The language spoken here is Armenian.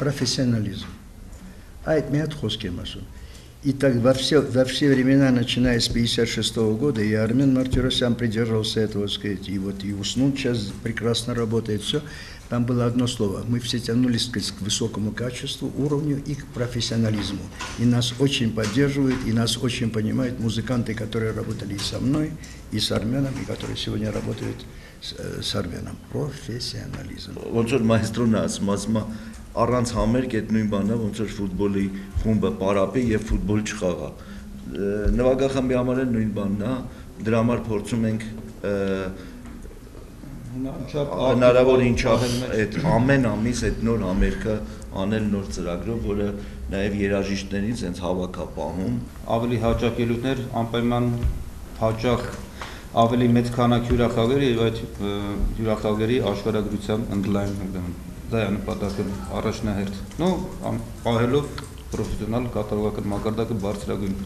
профессионализм. А Айт мят хоскемасун. И так во все, во все времена, начиная с 56 -го года, и Армен Мартиросян придерживался этого, сказать, и вот и уснул сейчас, прекрасно работает все. Там было одно слово. Мы все тянулись сказать, к высокому качеству, уровню и к профессионализму. И нас очень поддерживают, и нас очень понимают музыканты, которые работали и со мной, и с Арменом, и которые сегодня работают с, э, с Арменом. Профессионализм. Вот что, маэстро нас, мазма. Առանց համերգ այդ նույն բանն է, ոնց որ ֆուտբոլի խումբը պարապի եւ ֆուտբոլ չխաղա։ Նվագախմբի համար էլ նույն բանն է, դրա համար փորձում ենք հնարավոր ինչով այդ ամեն ամիս այդ նոր համերգը անել նոր ծրագրով, որը նաև երաժիշտներից հենց հավաքա պահում ավելի հաճախ ելույթներ անպայման հաճախ ավելի մեծ քանակ հյուրախաղեր եւ այդ հյուրախաղերի աշխարհագրության ընդլայնումը դա է նպատակը առաջնահերթ նո պահելով պրոֆեսիոնալ կատարողական մակարդակը բարձրագույն